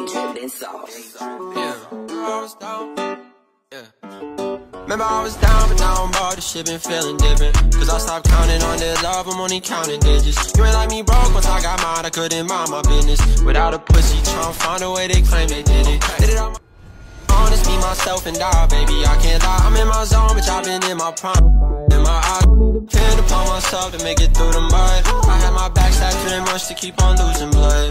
ain't dripping sauce. Yeah, remember I was down. Yeah. Remember I was down, but now I'm bought. This shit been feeling different. Cause I stopped counting on their love, I'm only counting digits. You ain't like me broke, once I got mine, I couldn't mind my business. Without a pussy, tryna find a way they claim they did it. Did it on my honest, me, myself, and die, baby, I can't lie. I'm in my zone, bitch, I've been in my prime. In my eyes, depend upon myself to make it through the mud. I had my back stabbed too much to keep on losing blood.